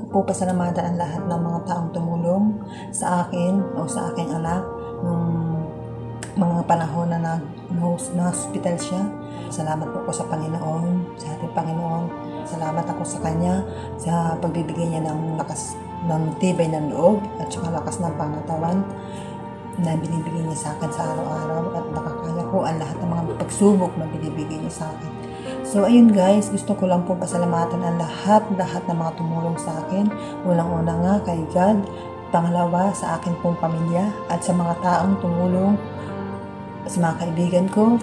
Bago ko po pasalamatan ang lahat ng mga taong tumulong sa akin o sa aking anak nung mga panahon na nag na hospital siya. Salamat po ko sa Panginoon, sa ating Panginoon. Salamat ako sa Kanya sa pagbibigay niya ng lakas ng tibay ng loob at saka lakas ng pangatawan na binibigay niya sa akin sa araw-araw at nakakaya ko ang lahat ng mga pagsubok na binibigay niya sa akin. So, ayun guys, gusto ko lang po pasalamatan ang lahat-lahat ng mga tumulong sa akin. Unang-una nga kay God, pangalawa sa akin pong pamilya at sa mga taong tumulong sa mga kaibigan ko.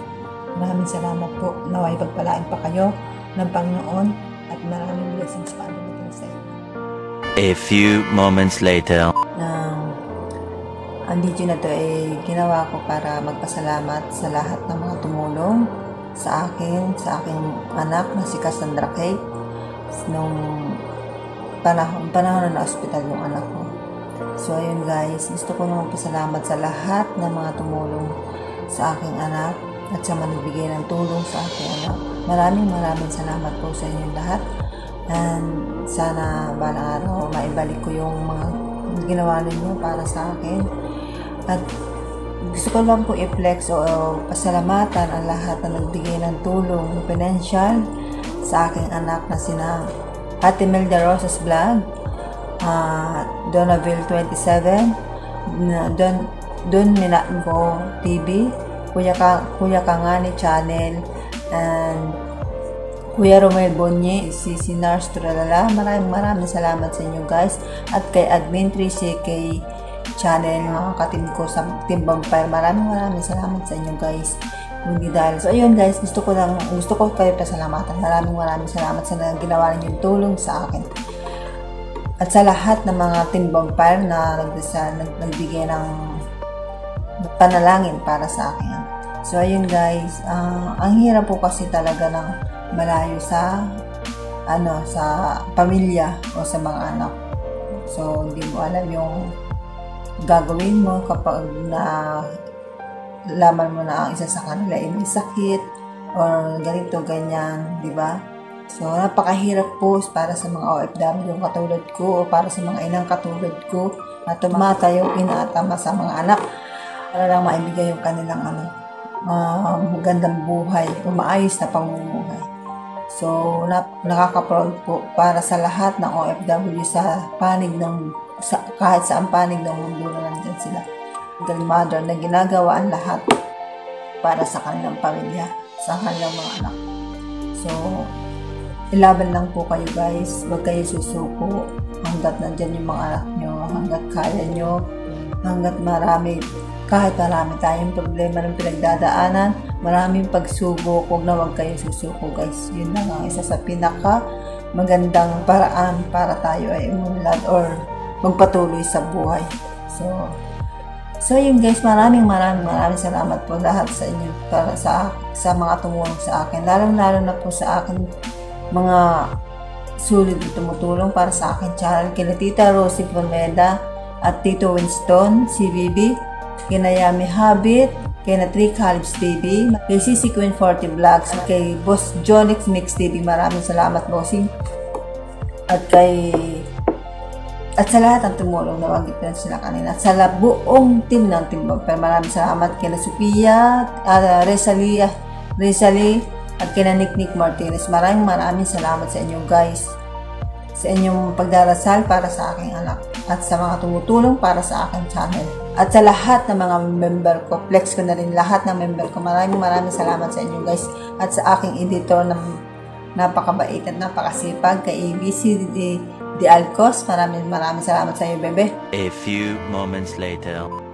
Maraming salamat po. Naway pagpalain pa kayo ng Panginoon at maraming blessings pa dumating sa inyo. A few moments later. Ang ang video na to ay ginawa ko para magpasalamat sa lahat ng mga tumulong sa akin, sa aking anak na si Cassandra Kate nung panahon, panahon na na-hospital yung anak ko. So, ayun guys, gusto ko naman pasalamat sa lahat ng mga tumulong sa aking anak at sa manibigay ng tulong sa aking anak. Maraming maraming salamat po sa inyong lahat. And sana balang araw maibalik ko yung mga ginawa ninyo para sa akin. At gusto ko lang po i-flex o, pasalamatan ang lahat na nagbigay ng tulong financial sa aking anak na sina Ate Melda Rosas Vlog, uh, Donaville 27, na Don Don Minatgo TV, Kuya Ka, Kuya Kangani Channel, and Kuya Romel Bonye, si Sinars Turalala. Maraming maraming salamat sa inyo guys. At kay Admin 3CK channel, mga katim ko sa Team Vampire. Maraming maraming salamat sa inyo guys. Hindi dahil. So ayun guys, gusto ko lang, gusto ko kayo pasalamatan. Maraming maraming salamat sa ginawa ninyong tulong sa akin. At sa lahat ng mga Team Vampire na nagdasa, nag, nagbigay ng panalangin para sa akin. So ayun guys, uh, ang hirap po kasi talaga ng malayo sa ano sa pamilya o sa mga anak. So hindi mo alam yung gagawin mo kapag na laman mo na ang isa sa kanila ay may sakit or ganito, ganyan, di ba? So, napakahirap po para sa mga OFW katulad ko o para sa mga inang katulad ko na tumata yung inaatama sa mga anak para lang maibigay yung kanilang ano, uh, magandang buhay maayos na pamumuhay. So, nap- nakaka-proud po para sa lahat ng OFW sa panig ng, sa, kahit sa panig ng mundo na nandyan sila. Single mother na ginagawa ang lahat para sa kanilang pamilya, sa kanilang mga anak. So, ilaban lang po kayo guys. Huwag kayo susuko hanggat nandyan yung mga anak nyo, hanggat kaya nyo, hanggat marami kahit marami tayong problema ng pinagdadaanan, maraming pagsubok, huwag na huwag kayong susuko guys. Yun lang ang isa sa pinaka magandang paraan para tayo ay umunlad or magpatuloy sa buhay. So, so yun guys, maraming maraming maraming salamat po lahat sa inyo para sa, sa mga tumulong sa akin. Lalong-lalo na po sa akin mga sulit na tumutulong para sa akin channel. Kina Tita Rosie Formeda at Tito Winston, CBB, kina Yami Habit, kay na 3 Calibs TV, kay CC Queen 40 Vlogs, at kay Boss Jonix Mix TV. Maraming salamat, bossing. At kay at sa lahat ng tumulong na wagit na sila kanina. At sa buong team ng Team Vampire, maraming salamat kay na Sophia, uh, Resalia, Resalie, at kay na Nick Nick Martinez. Maraming maraming salamat sa inyo guys sa inyong pagdarasal para sa aking anak at sa mga tumutulong para sa aking channel. At sa lahat ng mga member ko, flex ko na rin lahat ng member ko. Maraming maraming salamat sa inyo guys. At sa aking editor na napakabait at napakasipag kay ABC de Alcos. Maraming maraming salamat sa iyo, bebe. A few moments later.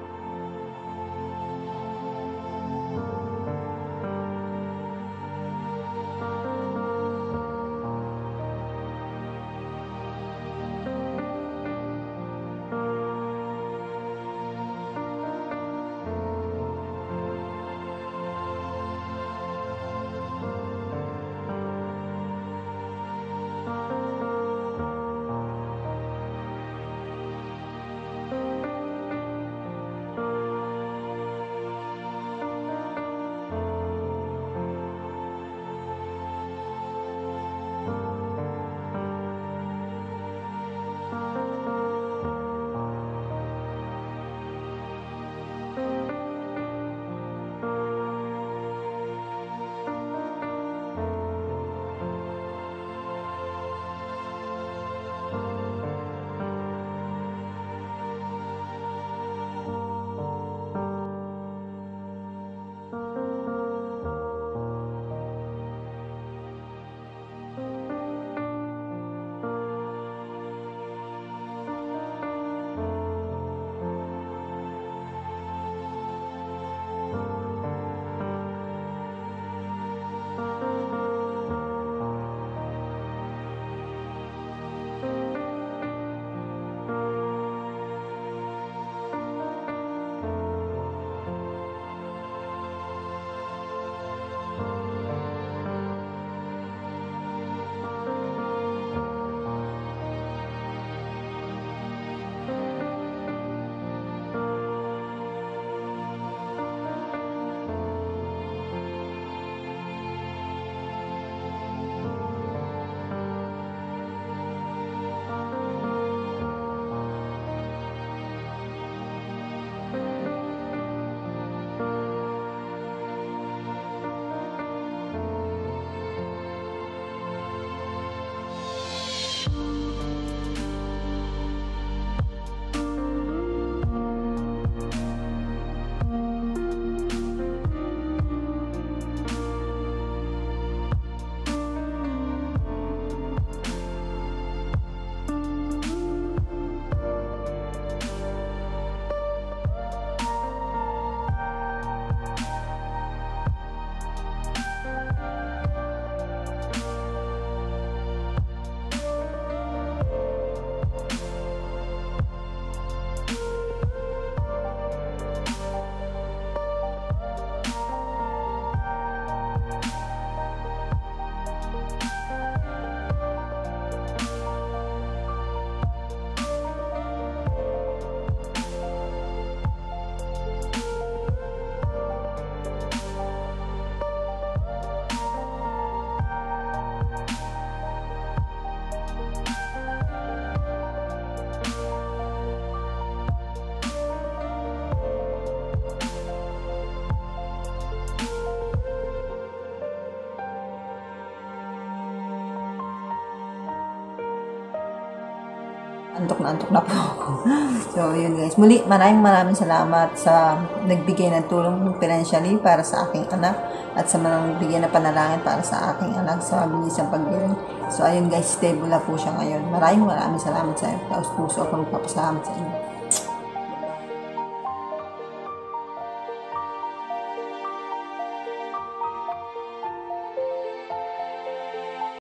Antok na antok na po ako. so, yun guys. Muli, maraming maraming salamat sa nagbigay ng tulong financially para sa aking anak at sa mga nagbigay na panalangin para sa aking anak sa mabilisang pagbiling. So, ayun guys, stable na po siya ngayon. Maraming maraming salamat sa inyo. Taos puso ako nagpapasalamat sa inyo.